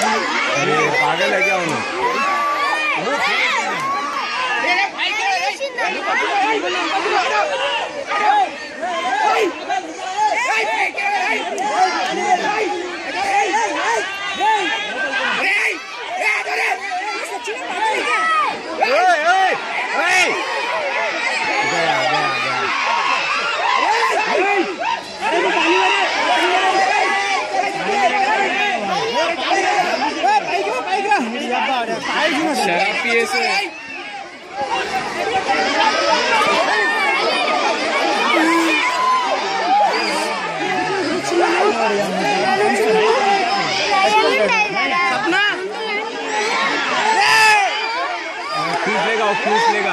पागल है क्या उन्हें शराब पिए से खींच लेगा वो खींच लेगा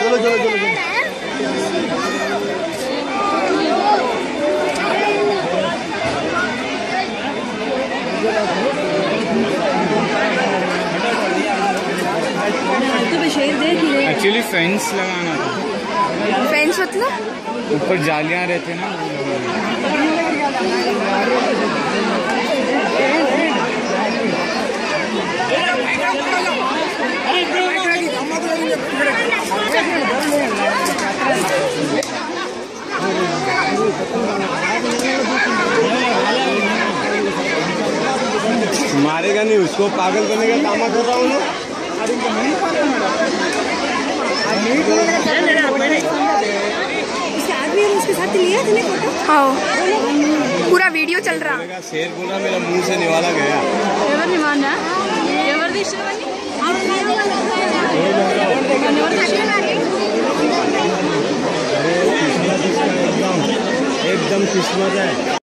चलो तो एक्चुअली फेंस लगाना फ्रेंड्स मतलब ऊपर जालियाँ रहते ना। मारेगा नहीं उसको पागल करने का काम कर रहा हूँ ना। उसके साथ लिया तूने फ़ोटो? हाँ। पूरा वीडियो चल रहा। शेर बोला मेरा मुँह से निवाला गया। एवर निवाना एवर दिशा एकदम किस्मत है।